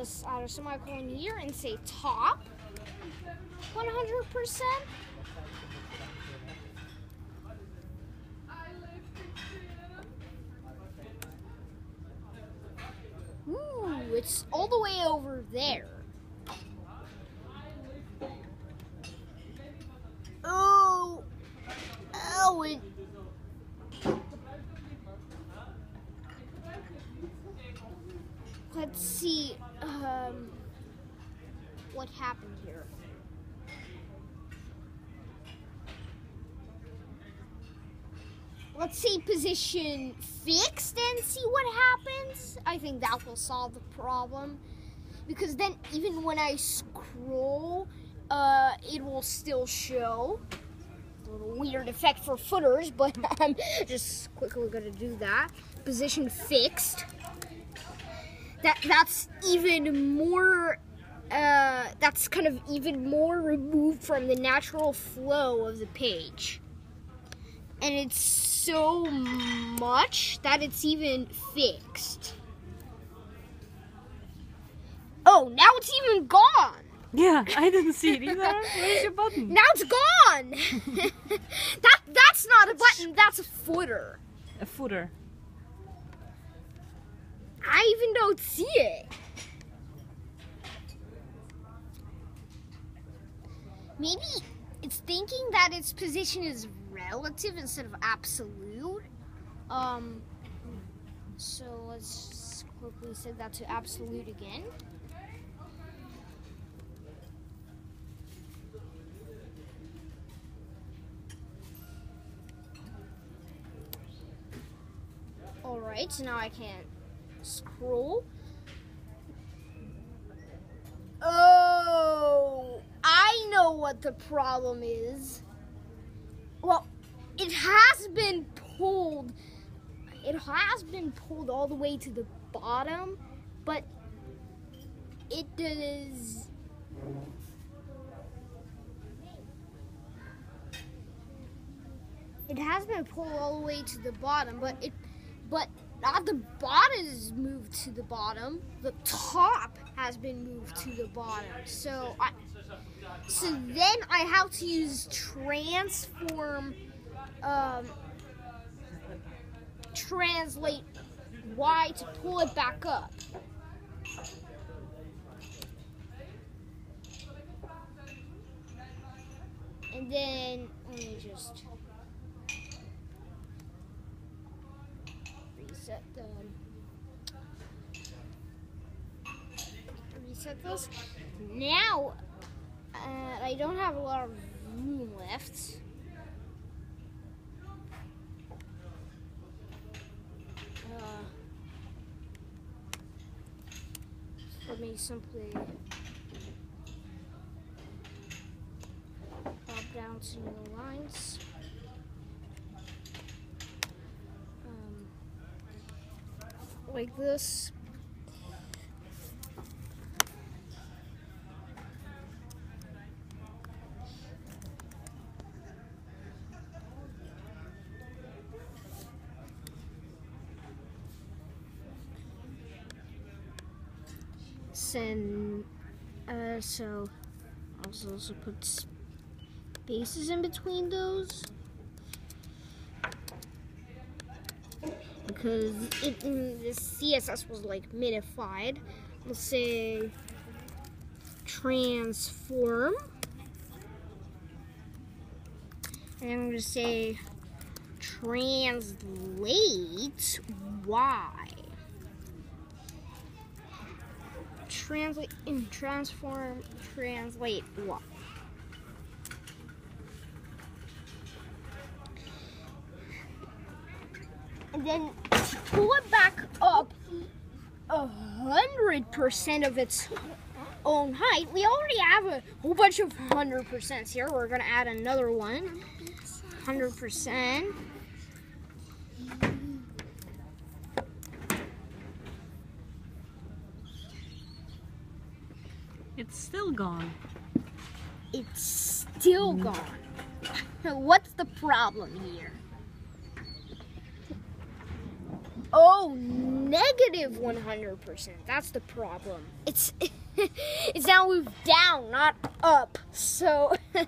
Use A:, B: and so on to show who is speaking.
A: just add a semicolon here and say top 100%. Ooh, it's all the way over there. Oh, oh, it. Let's see um, what happened here. Let's see position fixed and see what happens. I think that will solve the problem. Because then even when I scroll, uh, it will still show. A little weird effect for footers, but I'm just quickly gonna do that. Position fixed. That that's even more uh, that's kind of even more removed from the natural flow of the page. And it's so much that it's even fixed. Oh, now it's even gone.
B: Yeah, I didn't see it either. Where's your button?
A: Now it's gone. that that's not a button, that's a footer.
B: A footer.
A: I even don't see it. Maybe it's thinking that its position is relative instead of absolute. Um, so let's quickly set that to absolute again. Alright, so now I can scroll. Oh, I know what the problem is. Well, it has been pulled. It has been pulled all the way to the bottom, but it does. It has been pulled all the way to the bottom, but it, but not the bottom is moved to the bottom. The top has been moved to the bottom. So I, so then I have to use transform, um, translate Y to pull it back up. And then let me just reset the reset this. Now uh, I don't have a lot of room left. Uh, let me simply drop down some new lines. Um, like this. Send, uh, so I'll also put spaces in between those. Because the CSS was like minified. Let's say transform. And I'm going to say translate Y. Translate and transform translate Y. and then pull it back up a hundred percent of its own height. We already have a whole bunch of hundred percents here. We're gonna add another one. Hundred percent.
B: It's still gone.
A: It's still gone. What's the problem here? Oh negative 100%. That's the problem. It's it's now moved down, not up. So